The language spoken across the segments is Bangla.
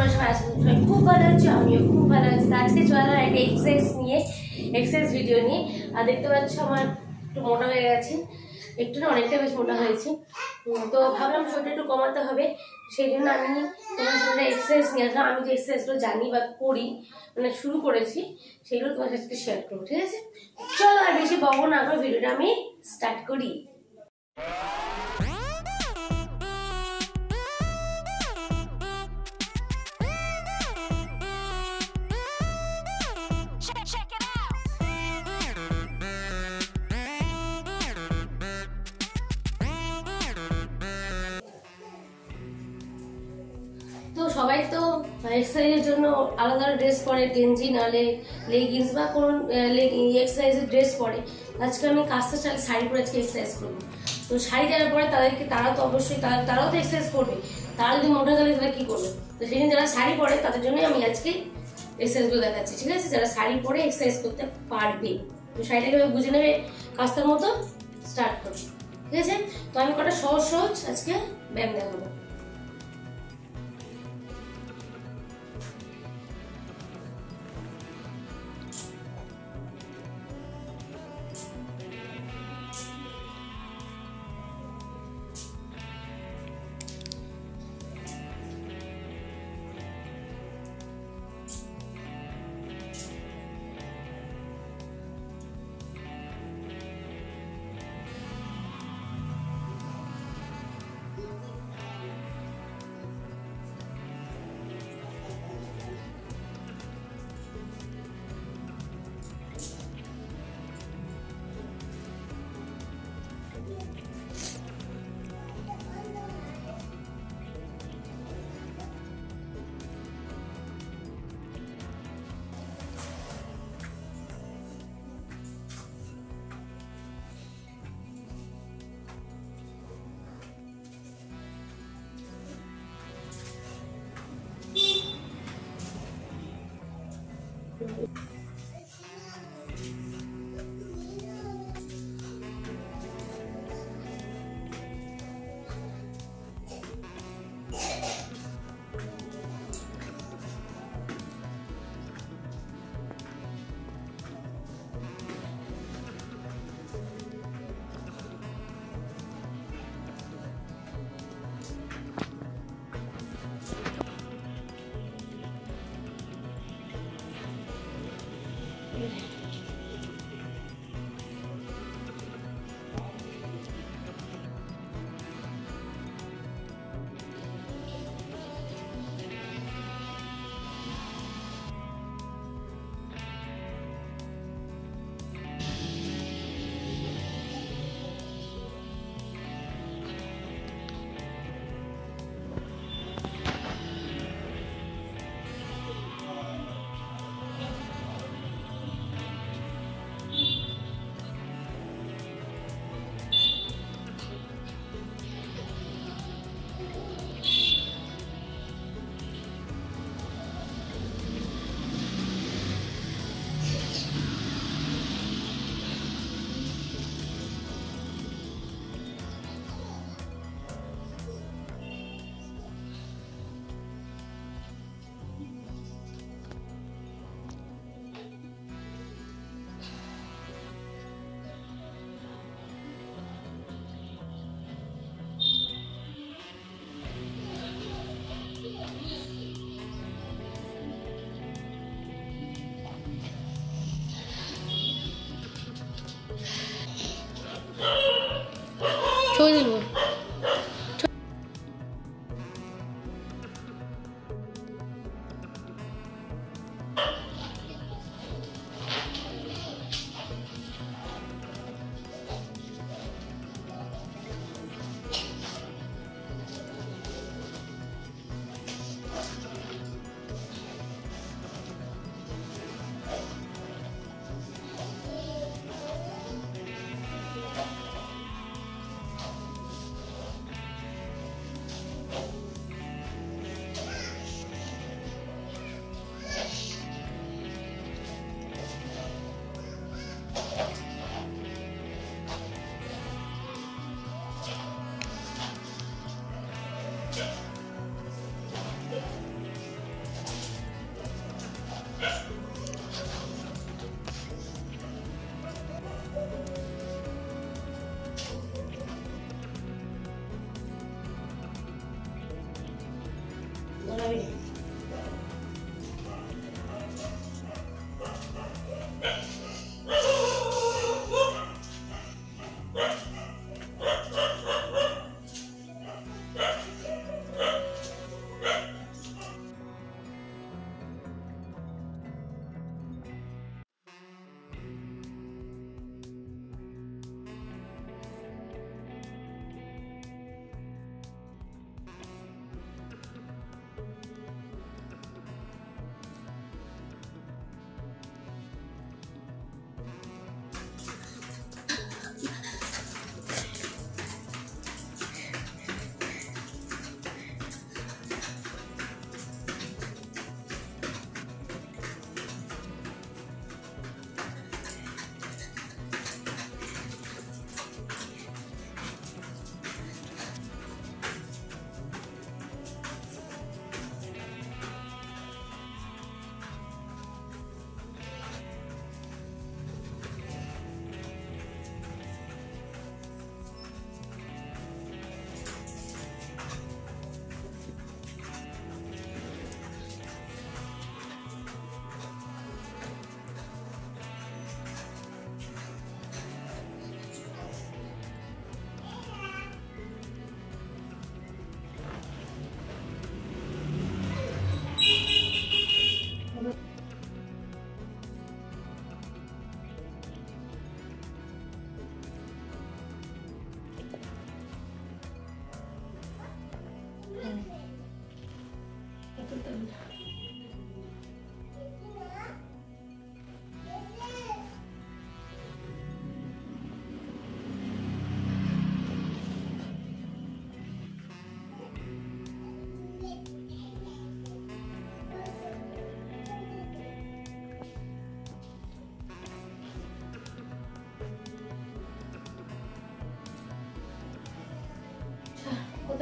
তোমরা সবাই সবাই খুব ভালো আছো আমিও খুব ভালো আছি আজকে চলে একটা এক্সারসাইজ নিয়ে। এক্সারসাইজ ভিডিও নিয়ে আর দেখতে পাচ্ছ আমার একটু মোটা হয়ে গেছে একটু না অনেকটা বেশ মোটা হয়েছে তো ভাবলাম শরীরটা একটু কমাতে হবে। সেই জন্য আমি তোমার এক্সারসাইজ নিয়ে আসলাম আমি যে এক্সারসাইজগুলো জানি বা করি। মানে শুরু করেছি। সেগুলো তোমার সাথে শেয়ার করব ঠিক আছে চলো আর বেশি বকবো না করে ভিডিওটা আমি স্টার্ট করি। এক্সারসাইজের জন্য আলাদা ড্রেস পরে, গেঞ্জি নাহলে লেগিংস বা কোনো এক্সারসাইজের ড্রেস পরে। আজকে আমি কাজটা চালে শাড়ি পরে আজকে এক্সারসাইজ করব। তো শাড়ি যারা পরে তাদেরকে, তারা তো অবশ্যই তারা- তারাও তো এক্সারসাইজ করবে। তারা যদি মোটা তাহলে তারা কী করবে? তো সেদিন যারা শাড়ি পরে, তাদের জন্যই আমি আজকে এক্সারসাইজগুলো দেখাচ্ছি। ঠিক আছে? যারা শাড়ি পরে এক্সারসাইজ করতে পারবে। তো শাড়িটাকে বুঝে নেবে, কাজটার মতো স্টার্ট করবে। ঠিক আছে? তো আমি কটা সহজ সহজ আজকে ব্যায়াম দেখাবো।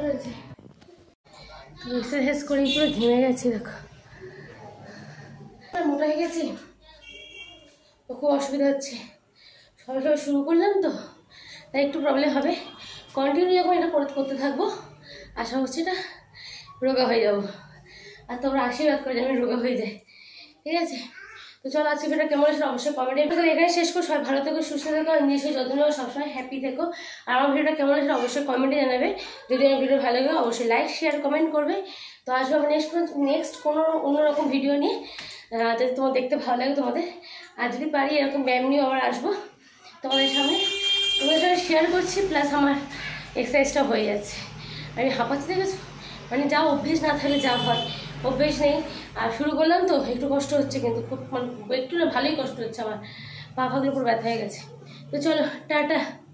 রয়েছে এক্সারসাইজ করে পুরো ঘেমে গেছি, দেখো। মোটা হয়ে গেছি। তো খুব অসুবিধা হচ্ছে। সবে সবে শুরু করলাম তো, তাই একটু প্রবলেম হবে। কন্টিনিউ যখন এটা করতে থাকব, আশা করছি না রোগা হয়ে যাব। আর তোমরা আশীর্বাদ করে আমি রোগা হয়ে যাই ঠিক আছে? তো চলো আজকে ভিডিওটা কেমন আছে অবশ্যই কমেন্টে এখানে শেষ করো। সবাই ভালো থেকো, সুস্থ থেকো নিজের যত্ন নেব সবসময় হ্যাপি থেকো। আর আমার ভিডিওটা কেমন আছে অবশ্যই কমেন্টে জানাবে। যদি আমার ভিডিও ভালো লাগে অবশ্যই লাইক শেয়ার কমেন্ট করবে। তো আসব আমি নেক্সট নেক্সট কোনো অন্যরকম ভিডিও নিয়ে। যাতে তোমার দেখতে ভালো লাগে তোমাদের। আর যদি পারি এরকম ব্যায়াম নিয়েও আবার আসব তোমাদের সামনে। তোমাদের সাথে শেয়ার করছি প্লাস আমার এক্সারসাইজটা হয়ে যাচ্ছে। আমি হাঁপাচ্ছি, দেখেছ? মানে যা অভ্যেস না থাকলে যা হয়। অভ্যেস নেই। আর শুরু করলাম তো, একটু কষ্ট হচ্ছে কিন্তু খুব মানে একটু না ভালোই কষ্ট হচ্ছে আমার। পা ফাগুলোর উপর ব্যথা হয়ে গেছে। তো চলো, টাটা।